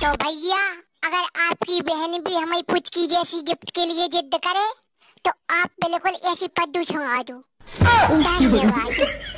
तो भैया अगर आपकी बहन भी हमारी पुचकी जैसी गिफ्ट के लिए जिद करे तो आप बिल्कुल ऐसी पद्दू छुआ दो। धन्यवाद।